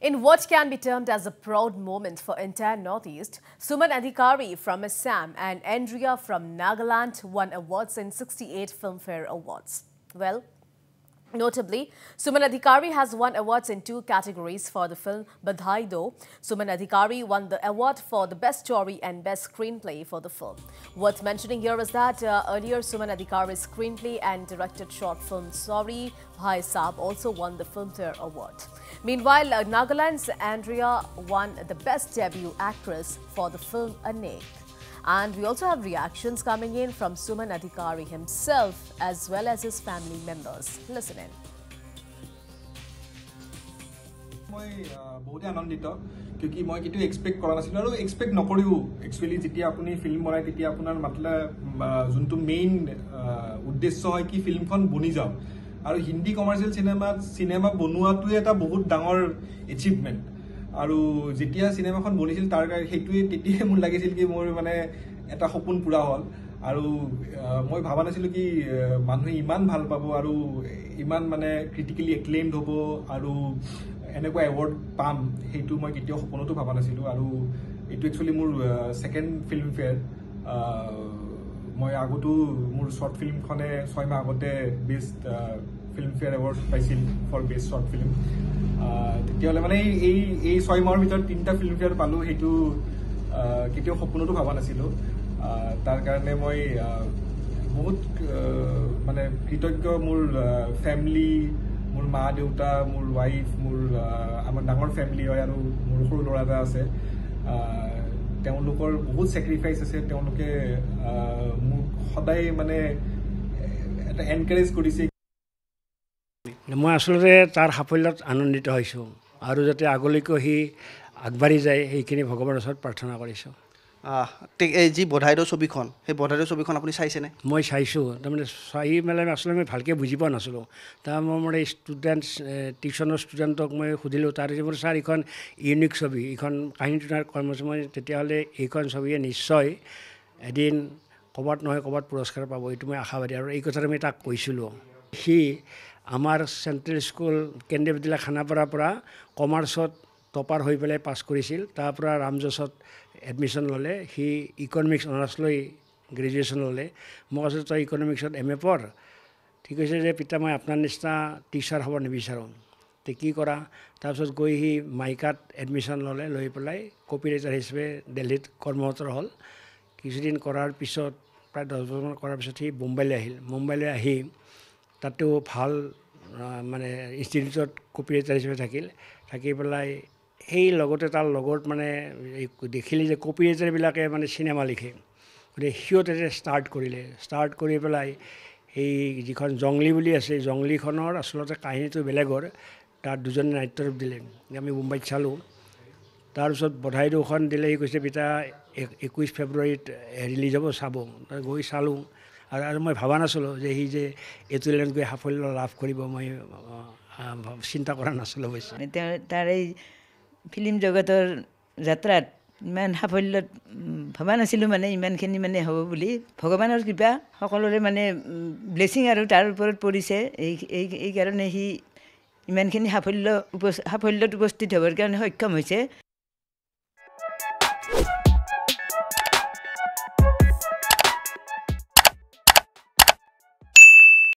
In what can be termed as a proud moment for entire Northeast, Suman Adhikari from Assam and Andrea from Nagaland won awards in 68 Filmfare Awards. Well, Notably, Suman Adhikari has won awards in two categories for the film Badhai Do. Suman Adhikari won the award for the best story and best screenplay for the film. Worth mentioning here is that uh, earlier Suman Adhikari's screenplay and directed short film Sorry Bhai Saab also won the Filmfare Award. Meanwhile, uh, Nagaland's Andrea won the best debut actress for the film Anek. And we also have reactions coming in from Suman Adhikari himself as well as his family members. Listen in. মই বহুতে আনন্দিত কিয় মই কেতিয়াও expect কৰা নাছিলোঁ আৰু expect নকৰিও actually যেতিয়া আপুনি ফিল্ম বনায় তেতিয়া আপোনাৰ মাতলা যোনটো মেইন উদ্দেশ্য হয় কি ফিল্মখন বনি যাওক আৰু হিন্দী কমাৰ্চিয়েল চিনেমাত চিনেমা বনোৱাটোৱে এটা বহুত ডাঙৰ এচিভমেণ্ট আৰু যেতিয়া চিনেমাখন বনিছিল তাৰ সেইটোৱে তেতিয়াই মোৰ লাগিছিল কি মোৰ মানে এটা সপোন পূৰা হ'ল। আৰু মই ভবা নাছিলোঁ কি মানুহে ইমান ভাল পাব আৰু ইমান মানে ক্ৰিটিকেলি এক্লেইমড হ'ব আৰু এনেকুৱা এৱাৰ্ড পাম সেইটো মই কেতিয়াও সপোনতো ভবা নাছিলোঁ। আৰু এইটো একচুৱেলি মোৰ ছেকেণ্ড ফিল্ম ফেয়াৰ মই আগতো মোৰ শ্বৰ্ট ফিল্মখনে ছয় মাহ আগতে বেষ্ট ফিল্ম ফেয়াৰ এৱাৰ্ড পাইছিল ফৰ বেষ্ট শ্বৰ্ট ফিল্ম তেতিয়াহ'লে মানে এই এই ছয় মাহৰ ভিতৰত তিনিটা ফিল্ম ফেয়াৰ পালোঁ সেইটো কেতিয়াও সপোনতো ভবা নাছিলোঁ। তাৰ কাৰণে মই বহুত মানে কৃতজ্ঞ মোৰ ফেমিলি মোৰ মা দেউতা মোৰ ৱাইফ মোৰ আমাৰ ডাঙৰ ফেমিলি হয় আৰু মোৰ সৰু ল'ৰা এটা আছে। তেওঁলোকৰ বহুত ছেক্ৰিফাইচ আছে তেওঁলোকে মোক সদায় মানে এটা এনকাৰেজ কৰিছে মই আচলতে তাৰ সাফল্যত আনন্দিত হৈছোঁ। আৰু যাতে আগলৈকো সি আগবাঢ়ি যায় সেইখিনি ভগৱানৰ ওচৰত প্ৰাৰ্থনা কৰিছোঁ। এই যি বধাইদেউ ছবিখন সেই বধাইদেউ ছবিখন আপুনি চাইছেনে? মই চাইছোঁ। তাৰমানে চাই মেলাই আচলতে মই ভালকৈ বুজি পোৱা নাছিলোঁ। তাৰ মই মানে ষ্টুডেণ্টছ টিউশ্যনৰ ষ্টুডেণ্টক মই সুধিলোঁ তাৰ হিচাপত ছাৰ এইখন ইউনিক ছবি এইখন কাহিনীটো তাৰ কৰ্মচাৰী মই তেতিয়াহ'লে এইখন ছবিয়ে নিশ্চয় এদিন ক'ৰবাত নহয় ক'ৰবাত পুৰস্কাৰ পাব এইটো মই আশাবাদী। আৰু এই কথাটো মই তাক কৈছিলোঁ। সি আমাৰ চেণ্ট্ৰেল স্কুল কেন্দ্ৰীয় বিদ্যালয় খানাপাৰাৰ পৰা কমাৰ্চত টপাৰ হৈ পেলাই পাছ কৰিছিল। তাৰ পৰা ৰামজছত এডমিশ্যন ল'লে। সি ইকনমিক্স অনাৰ্ছ লৈ গ্ৰেজুৱেশ্যন ল'লে। মই কৈছোঁ তই ইকনমিক্সত এম এ পঢ়। ঠিক কৈছে যে পিতা মই আপোনাৰ নিচিনা টিচাৰ হ'ব নিবিচাৰোঁ। তে কি কৰা? তাৰপিছত গৈ সি মাইকাত এডমিশ্যন ল'লে লৈ পেলাই কপি ৰাইটাৰ হিচাপে দিল্লীত কৰ্মৰত হ'ল। কিছুদিন কৰাৰ পিছত প্ৰায় দহ বছৰমান কৰাৰ পিছত সি মুম্বাইলৈ আহিল। মুম্বাইলৈ আহি তাতেও ভাল মানে ইনষ্টিটিউটত কপি ৰাইটাৰ হিচাপে থাকিল। থাকি পেলাই সেই লগতে তাৰ লগত মানে দেখিলে যে কপি ৰাইটাৰবিলাকে মানে চিনেমা লিখে। গতিকে সিও তাতে ষ্টাৰ্ট কৰিলে। ষ্টাৰ্ট কৰি পেলাই এই যিখন জংলী বুলি আছে জংলীখনৰ আচলতে কাহিনীটো বেলেগৰ। তাত দুজনে নাট্যৰূপ দিলে। আমি মুম্বাইত চালোঁ। তাৰপিছত বধাইদেউখন দিলে। সি কৈছে পিতা এক- একৈছ ফেব্ৰুৱাৰীত ৰিলিজ হ'ব চাব। তাত গৈ চালোঁ। আৰু আৰু মই ভবা নাছিলোঁ যে সি যে এইটো লাইনত গৈ সাফল্য লাভ কৰিব মই চিন্তা কৰা নাছিলোঁ অৱশ্যে। তেওঁ তাৰ এই ফিল্ম জগতৰ যাত্ৰাত ইমান সাফল্যত ভবা নাছিলোঁ মানে ইমানখিনি মানে হ'ব বুলি। ভগৱানৰ কৃপা সকলোৰে মানে ব্লেছিং আৰু তাৰ ওপৰত পৰিছে। এই এই এইকাৰণে সি ইমানখিনি সাফল্য উপ সাফল্যত উপস্থিত হ'বৰ কাৰণে সক্ষম হৈছে।